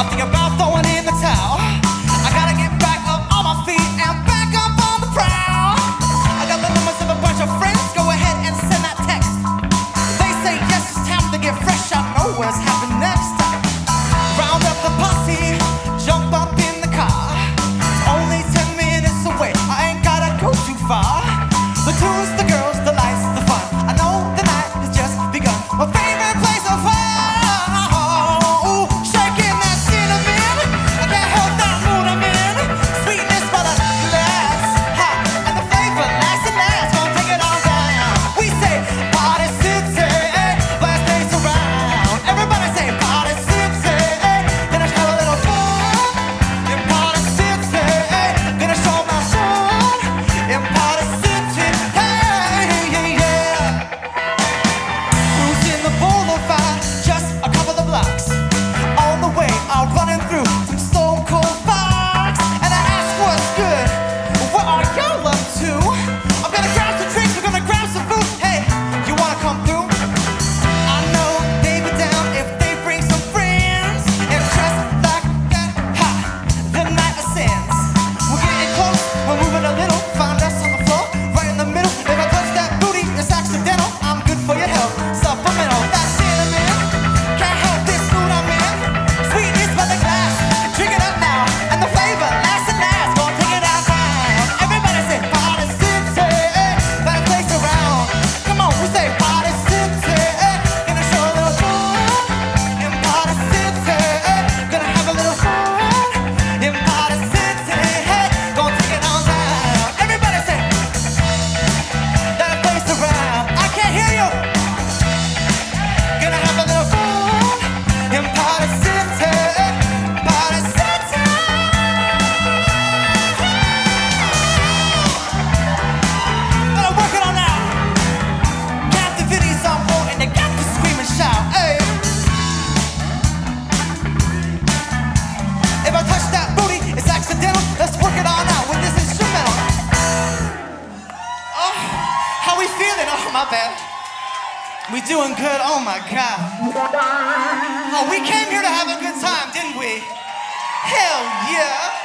I think about feeling? Oh, my bad. We doing good? Oh, my God. Oh, we came here to have a good time, didn't we? Hell yeah.